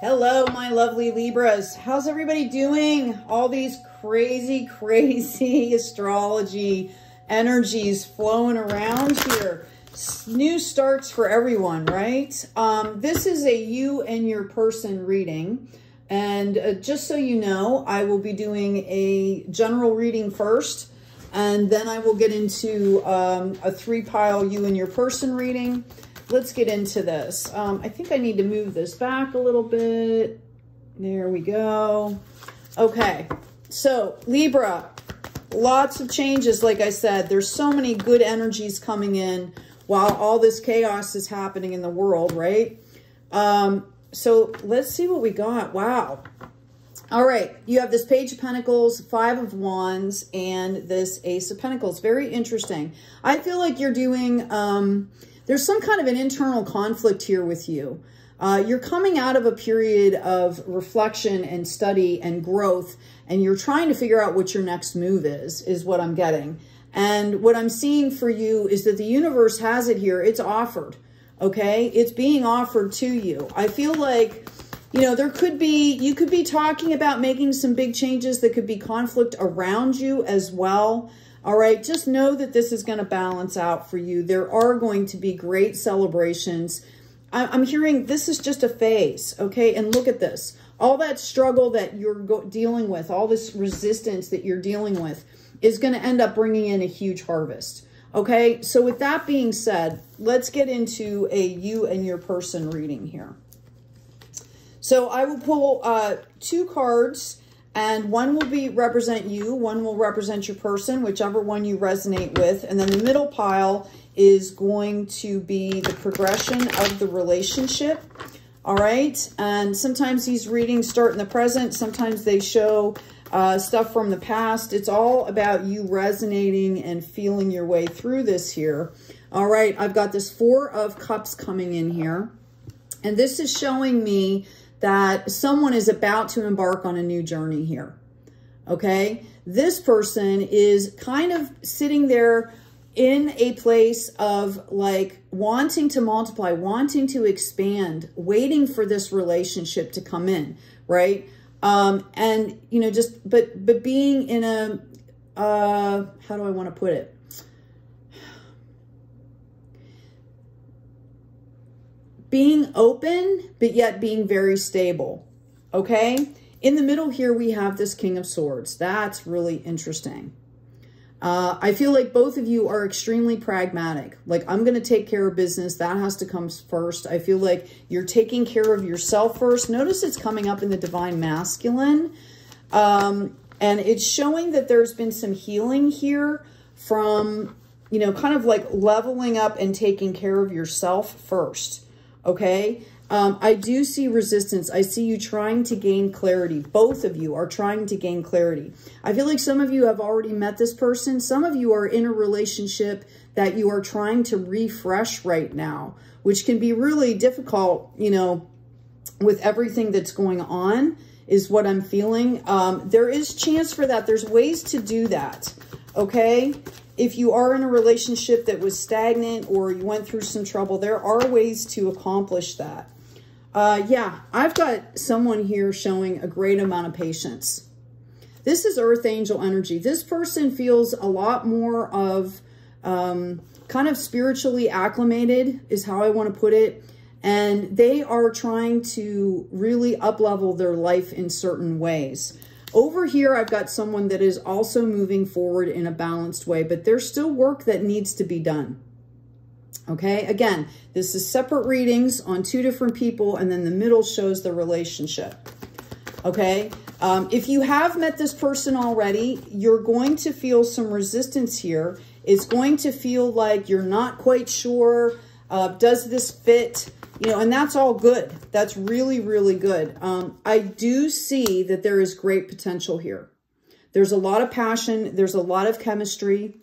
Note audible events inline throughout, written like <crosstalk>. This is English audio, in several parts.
Hello, my lovely Libras. How's everybody doing? All these crazy, <laughs> crazy astrology energies flowing around here. New starts for everyone, right? Um, this is a you and your person reading. And uh, just so you know, I will be doing a general reading first, and then I will get into um, a three pile you and your person reading let's get into this. Um, I think I need to move this back a little bit. There we go. Okay, so Libra, lots of changes, like I said. There's so many good energies coming in while all this chaos is happening in the world, right? Um, so let's see what we got. Wow. All right, you have this Page of Pentacles, Five of Wands, and this Ace of Pentacles. Very interesting. I feel like you're doing... Um, there's some kind of an internal conflict here with you. Uh, you're coming out of a period of reflection and study and growth, and you're trying to figure out what your next move is, is what I'm getting. And what I'm seeing for you is that the universe has it here. It's offered, okay? It's being offered to you. I feel like, you know, there could be, you could be talking about making some big changes that could be conflict around you as well. All right, just know that this is going to balance out for you. There are going to be great celebrations. I'm hearing this is just a phase, okay? And look at this. All that struggle that you're dealing with, all this resistance that you're dealing with is going to end up bringing in a huge harvest, okay? So with that being said, let's get into a you and your person reading here. So I will pull uh, two cards and one will be represent you, one will represent your person, whichever one you resonate with. And then the middle pile is going to be the progression of the relationship. All right. And sometimes these readings start in the present. Sometimes they show uh, stuff from the past. It's all about you resonating and feeling your way through this here. All right. I've got this four of cups coming in here. And this is showing me that someone is about to embark on a new journey here. Okay. This person is kind of sitting there in a place of like wanting to multiply, wanting to expand, waiting for this relationship to come in, right? Um, and, you know, just, but, but being in a, uh, how do I want to put it? Being open, but yet being very stable, okay? In the middle here, we have this King of Swords. That's really interesting. Uh, I feel like both of you are extremely pragmatic. Like, I'm going to take care of business. That has to come first. I feel like you're taking care of yourself first. Notice it's coming up in the Divine Masculine. Um, and it's showing that there's been some healing here from, you know, kind of like leveling up and taking care of yourself first okay? Um, I do see resistance. I see you trying to gain clarity. Both of you are trying to gain clarity. I feel like some of you have already met this person. Some of you are in a relationship that you are trying to refresh right now, which can be really difficult, you know, with everything that's going on is what I'm feeling. Um, there is chance for that. There's ways to do that, okay? If you are in a relationship that was stagnant or you went through some trouble, there are ways to accomplish that. Uh, yeah, I've got someone here showing a great amount of patience. This is earth angel energy. This person feels a lot more of um, kind of spiritually acclimated is how I want to put it. And they are trying to really up level their life in certain ways. Over here, I've got someone that is also moving forward in a balanced way, but there's still work that needs to be done. Okay, again, this is separate readings on two different people, and then the middle shows the relationship. Okay, um, if you have met this person already, you're going to feel some resistance here. It's going to feel like you're not quite sure, uh, does this fit? You know, and that's all good. That's really, really good. Um, I do see that there is great potential here. There's a lot of passion. There's a lot of chemistry,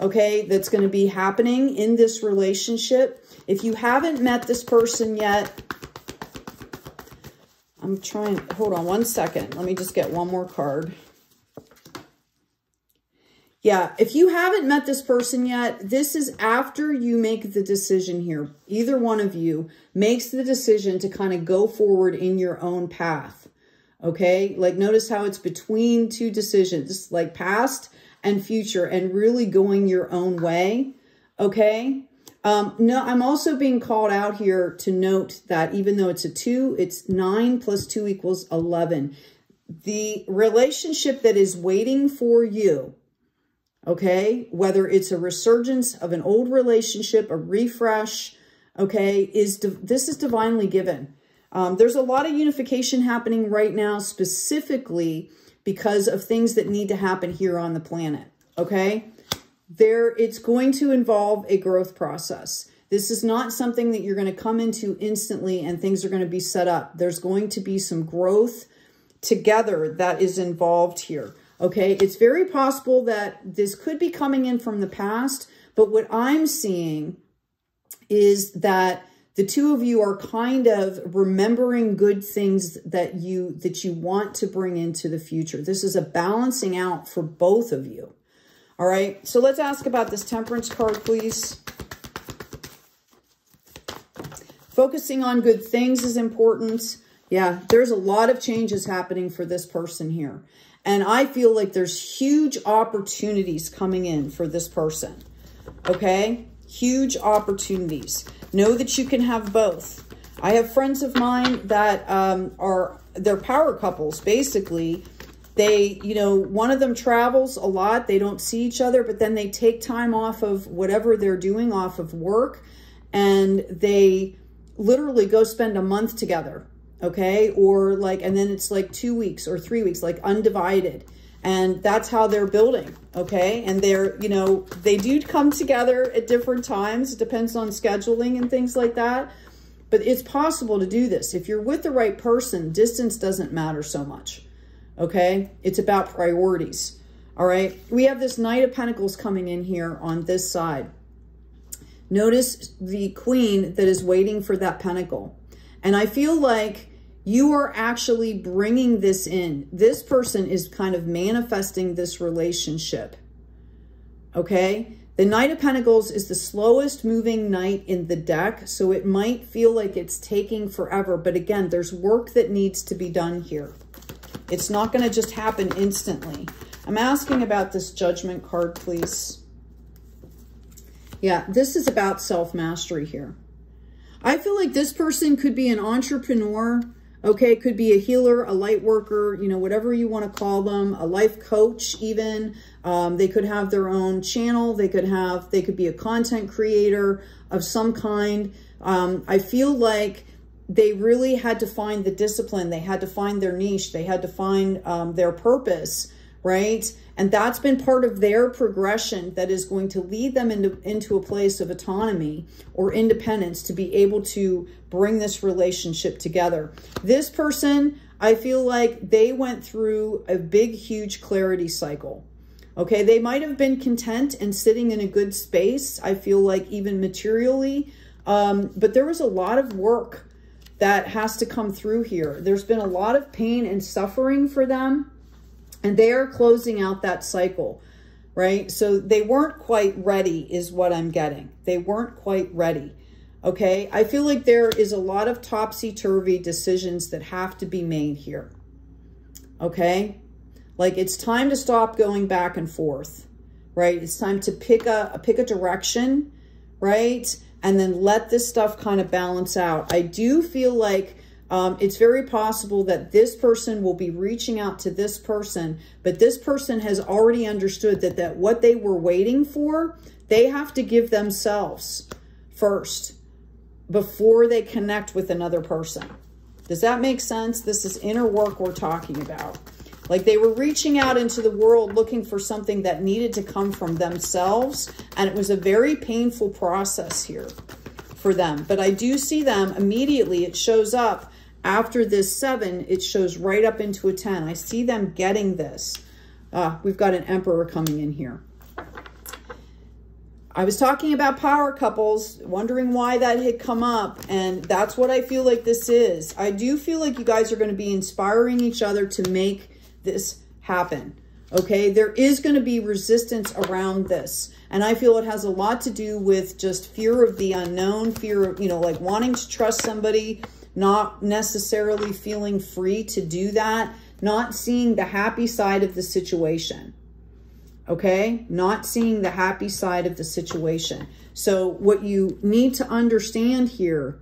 okay, that's going to be happening in this relationship. If you haven't met this person yet, I'm trying, hold on one second. Let me just get one more card. Yeah, if you haven't met this person yet, this is after you make the decision here. Either one of you makes the decision to kind of go forward in your own path. Okay, like notice how it's between two decisions, like past and future, and really going your own way. Okay, um, no, I'm also being called out here to note that even though it's a two, it's nine plus two equals 11. The relationship that is waiting for you, okay, whether it's a resurgence of an old relationship, a refresh, okay, is this is divinely given. Um, there's a lot of unification happening right now, specifically because of things that need to happen here on the planet, okay? There, it's going to involve a growth process. This is not something that you're going to come into instantly and things are going to be set up. There's going to be some growth together that is involved here. Okay, it's very possible that this could be coming in from the past, but what I'm seeing is that the two of you are kind of remembering good things that you that you want to bring into the future. This is a balancing out for both of you. All right, so let's ask about this temperance card, please. Focusing on good things is important. Yeah, there's a lot of changes happening for this person here. And I feel like there's huge opportunities coming in for this person. Okay? Huge opportunities. Know that you can have both. I have friends of mine that um, are, they're power couples, basically. They, you know, one of them travels a lot. They don't see each other, but then they take time off of whatever they're doing off of work and they literally go spend a month together okay? Or like, and then it's like two weeks or three weeks, like undivided. And that's how they're building, okay? And they're, you know, they do come together at different times. It depends on scheduling and things like that. But it's possible to do this. If you're with the right person, distance doesn't matter so much, okay? It's about priorities, all right? We have this Knight of Pentacles coming in here on this side. Notice the queen that is waiting for that pentacle. And I feel like you are actually bringing this in. This person is kind of manifesting this relationship. Okay? The Knight of Pentacles is the slowest moving knight in the deck, so it might feel like it's taking forever. But again, there's work that needs to be done here. It's not going to just happen instantly. I'm asking about this Judgment card, please. Yeah, this is about self-mastery here. I feel like this person could be an entrepreneur, okay? Could be a healer, a light worker, you know, whatever you want to call them, a life coach even. Um, they could have their own channel. They could have, they could be a content creator of some kind. Um, I feel like they really had to find the discipline. They had to find their niche. They had to find um, their purpose, right? And that's been part of their progression that is going to lead them into, into a place of autonomy or independence to be able to bring this relationship together. This person, I feel like they went through a big, huge clarity cycle. Okay, they might have been content and sitting in a good space, I feel like even materially, um, but there was a lot of work that has to come through here. There's been a lot of pain and suffering for them and they are closing out that cycle, right? So they weren't quite ready is what I'm getting. They weren't quite ready. Okay, I feel like there is a lot of topsy-turvy decisions that have to be made here. Okay, like it's time to stop going back and forth, right? It's time to pick a, pick a direction, right? And then let this stuff kind of balance out. I do feel like um, it's very possible that this person will be reaching out to this person, but this person has already understood that, that what they were waiting for, they have to give themselves first before they connect with another person. Does that make sense? This is inner work we're talking about. Like they were reaching out into the world looking for something that needed to come from themselves. And it was a very painful process here for them. But I do see them immediately. It shows up after this seven, it shows right up into a 10. I see them getting this. Uh, we've got an emperor coming in here. I was talking about power couples, wondering why that had come up, and that's what I feel like this is. I do feel like you guys are going to be inspiring each other to make this happen, Okay, there is going to be resistance around this. And I feel it has a lot to do with just fear of the unknown, fear of, you know, like wanting to trust somebody, not necessarily feeling free to do that, not seeing the happy side of the situation. Okay, not seeing the happy side of the situation. So what you need to understand here,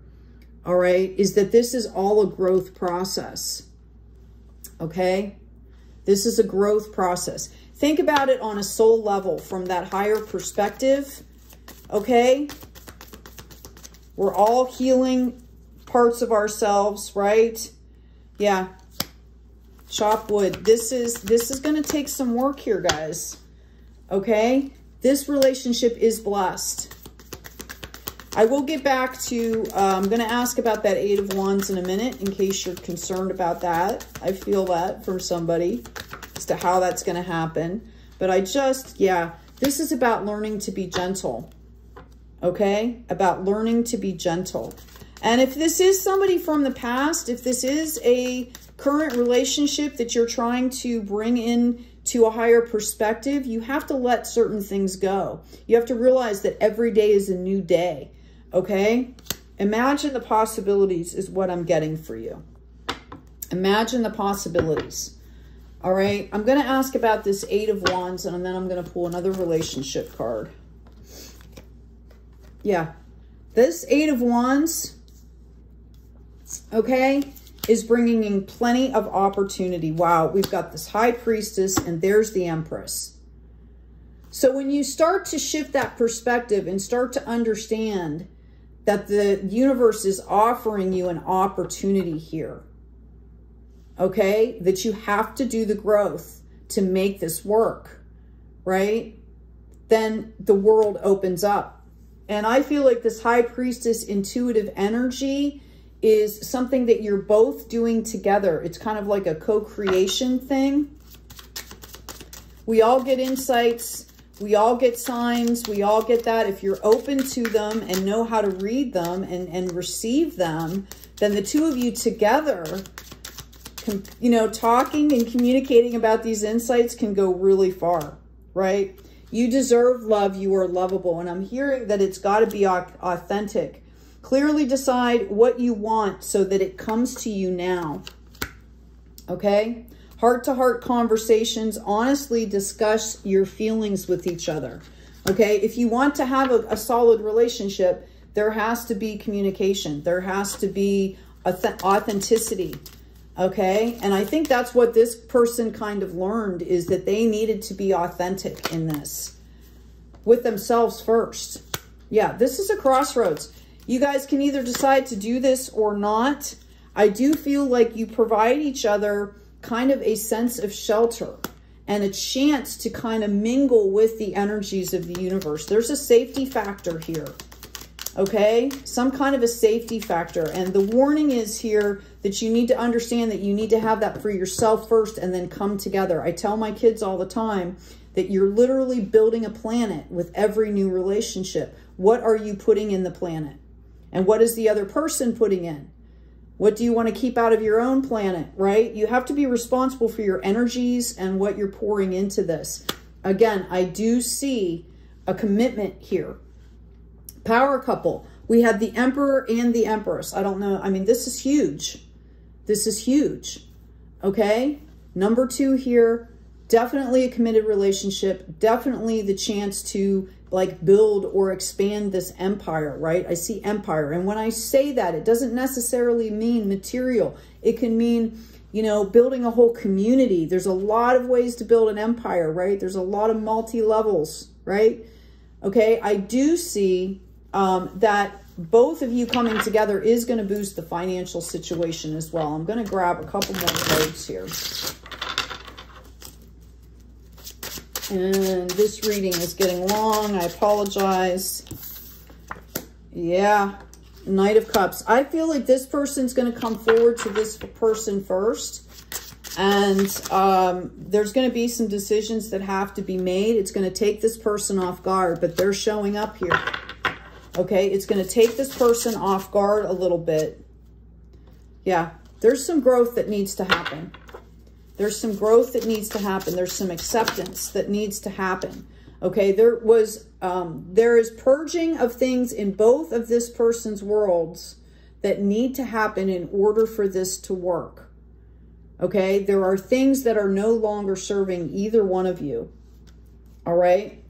all right, is that this is all a growth process. Okay, this is a growth process. Think about it on a soul level from that higher perspective, okay? We're all healing parts of ourselves, right? Yeah. Chop wood. This is this is going to take some work here, guys. Okay? This relationship is blessed. I will get back to, uh, I'm going to ask about that Eight of Wands in a minute in case you're concerned about that. I feel that from somebody as to how that's going to happen. But I just, yeah, this is about learning to be gentle. Okay? About learning to be gentle. And if this is somebody from the past, if this is a current relationship that you're trying to bring in to a higher perspective, you have to let certain things go. You have to realize that every day is a new day. Okay? Imagine the possibilities is what I'm getting for you. Imagine the possibilities. All right, I'm going to ask about this Eight of Wands, and then I'm going to pull another relationship card. Yeah, this Eight of Wands, okay, is bringing in plenty of opportunity. Wow, we've got this High Priestess, and there's the Empress. So when you start to shift that perspective and start to understand that the universe is offering you an opportunity here, okay? That you have to do the growth to make this work, right? Then the world opens up. And I feel like this high priestess intuitive energy is something that you're both doing together. It's kind of like a co-creation thing. We all get insights. We all get signs. We all get that. If you're open to them and know how to read them and, and receive them, then the two of you together you know, talking and communicating about these insights can go really far, right? You deserve love. You are lovable. And I'm hearing that it's got to be authentic. Clearly decide what you want so that it comes to you now. Okay? Heart-to-heart -heart conversations. Honestly discuss your feelings with each other. Okay? If you want to have a, a solid relationship, there has to be communication. There has to be authenticity okay? And I think that's what this person kind of learned is that they needed to be authentic in this with themselves first. Yeah, this is a crossroads. You guys can either decide to do this or not. I do feel like you provide each other kind of a sense of shelter and a chance to kind of mingle with the energies of the universe. There's a safety factor here okay? Some kind of a safety factor. And the warning is here that you need to understand that you need to have that for yourself first and then come together. I tell my kids all the time that you're literally building a planet with every new relationship. What are you putting in the planet? And what is the other person putting in? What do you want to keep out of your own planet, right? You have to be responsible for your energies and what you're pouring into this. Again, I do see a commitment here Power couple. We have the emperor and the empress. I don't know. I mean, this is huge. This is huge. Okay. Number two here, definitely a committed relationship. Definitely the chance to like build or expand this empire, right? I see empire. And when I say that, it doesn't necessarily mean material. It can mean, you know, building a whole community. There's a lot of ways to build an empire, right? There's a lot of multi-levels, right? Okay, I do see um, that both of you coming together is going to boost the financial situation as well. I'm going to grab a couple more cards here. And this reading is getting long. I apologize. Yeah, Knight of Cups. I feel like this person's going to come forward to this person first. And um, there's going to be some decisions that have to be made. It's going to take this person off guard, but they're showing up here. Okay, it's going to take this person off guard a little bit. Yeah, there's some growth that needs to happen. There's some growth that needs to happen. There's some acceptance that needs to happen. Okay, there was, um, there is purging of things in both of this person's worlds that need to happen in order for this to work. Okay, there are things that are no longer serving either one of you. All right.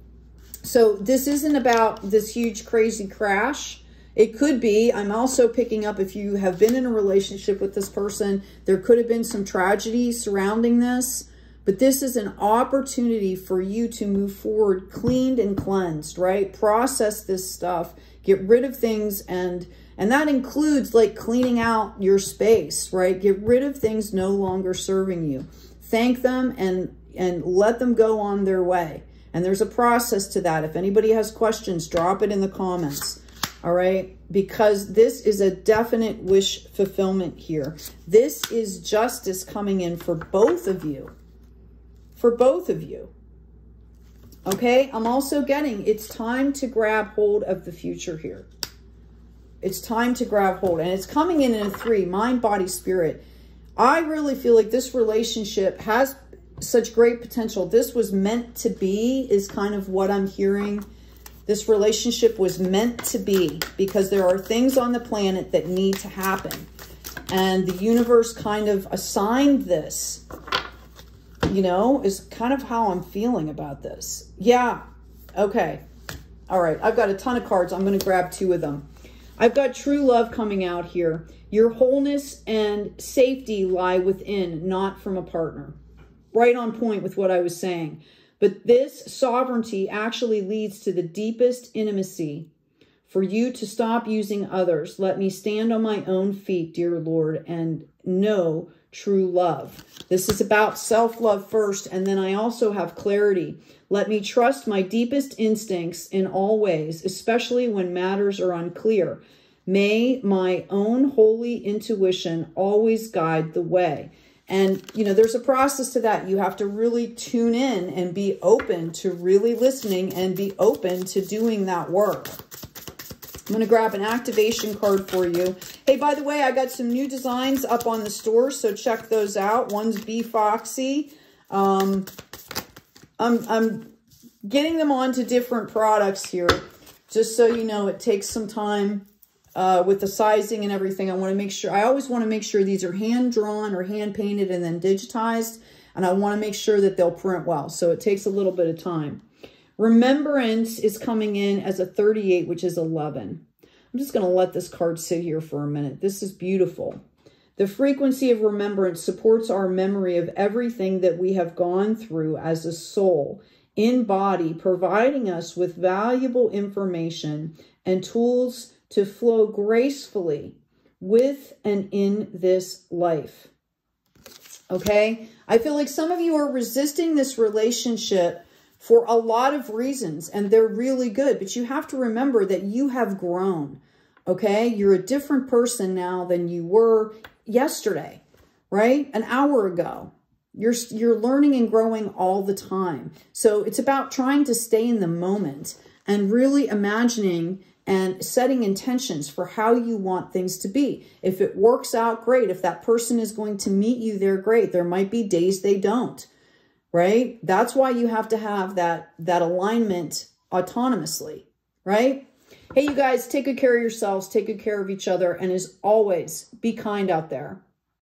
So this isn't about this huge crazy crash. It could be, I'm also picking up if you have been in a relationship with this person, there could have been some tragedy surrounding this, but this is an opportunity for you to move forward cleaned and cleansed, right? Process this stuff, get rid of things and and that includes like cleaning out your space, right? Get rid of things no longer serving you. Thank them and and let them go on their way. And there's a process to that. If anybody has questions, drop it in the comments. All right? Because this is a definite wish fulfillment here. This is justice coming in for both of you. For both of you. Okay? I'm also getting it's time to grab hold of the future here. It's time to grab hold. And it's coming in in a three, mind, body, spirit. I really feel like this relationship has such great potential. This was meant to be is kind of what I'm hearing. This relationship was meant to be because there are things on the planet that need to happen. And the universe kind of assigned this, you know, is kind of how I'm feeling about this. Yeah. Okay. All right. I've got a ton of cards. I'm going to grab two of them. I've got true love coming out here. Your wholeness and safety lie within, not from a partner right on point with what I was saying. But this sovereignty actually leads to the deepest intimacy. For you to stop using others, let me stand on my own feet, dear Lord, and know true love. This is about self-love first, and then I also have clarity. Let me trust my deepest instincts in all ways, especially when matters are unclear. May my own holy intuition always guide the way. And, you know, there's a process to that. You have to really tune in and be open to really listening and be open to doing that work. I'm going to grab an activation card for you. Hey, by the way, I got some new designs up on the store, so check those out. One's Be Foxy. Um, I'm, I'm getting them onto different products here, just so you know it takes some time uh, with the sizing and everything. I want to make sure, I always want to make sure these are hand drawn or hand painted and then digitized. And I want to make sure that they'll print well. So it takes a little bit of time. Remembrance is coming in as a 38, which is 11. I'm just going to let this card sit here for a minute. This is beautiful. The frequency of remembrance supports our memory of everything that we have gone through as a soul in body, providing us with valuable information and tools to flow gracefully with and in this life. Okay? I feel like some of you are resisting this relationship for a lot of reasons, and they're really good, but you have to remember that you have grown. Okay? You're a different person now than you were yesterday, right? An hour ago. You're, you're learning and growing all the time. So it's about trying to stay in the moment and really imagining and setting intentions for how you want things to be. If it works out, great. If that person is going to meet you they're great. There might be days they don't, right? That's why you have to have that, that alignment autonomously, right? Hey, you guys, take good care of yourselves, take good care of each other, and as always, be kind out there.